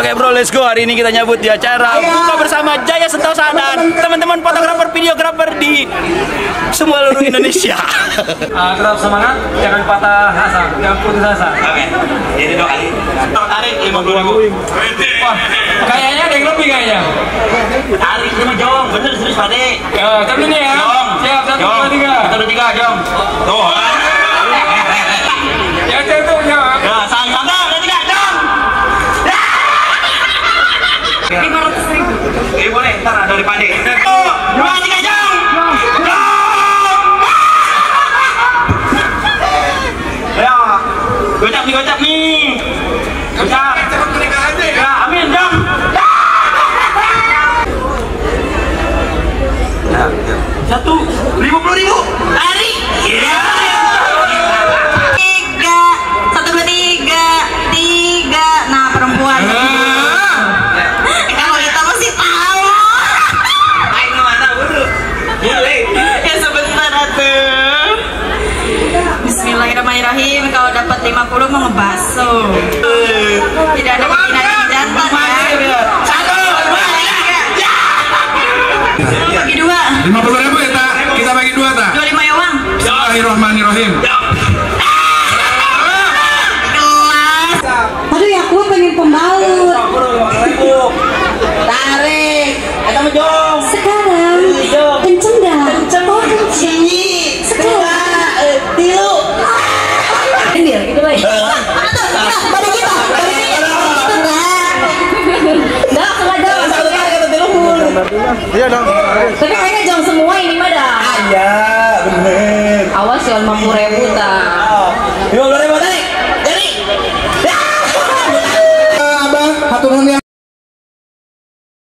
Oke bro, let's go. Hari ini kita nyambut di acara buka bersama Jaya Sentosa dan teman-teman fotografer, videografer di seluruh Indonesia. Ah, tetap semangat, jangan patah asa, jangan putus asa. Oke, jadi dua kali. Tarik lima puluh ribu. Wah, kayaknya ada yang lebih kayaknya. Tarik lima jong, bener serius pade. Ya, tapi ini ya. Jong, Siap, satu, jong, dua, tiga. satu dua tiga jong. Tuh. Lima ratus ribu. Ini boleh, ntar dari pade. Satu, dua tiga. Ya, gocap nih, gocap nih. Gocap. Bismillahirrahmanirrahim. Kalau dapat 50 mau ngebaso. Tidak ada keinginan jantan ya. Satu, dua, tiga. Bagi dua. lima puluh ribu ya tak kita bagi dua tak Dua lima ya uang. Bismillahirrahmanirrahim. Aduh ya aku pengen pembalut. Tarik. Ada menjong. Sekarang kenceng dah. Oh kenceng. Sekarang tilu. Aduh, nah, kita, kita. Enggak, sengaja. Tapi kayaknya jam semua ini mah dah. Ya, bener. Awas ya lima puluh ribu tak.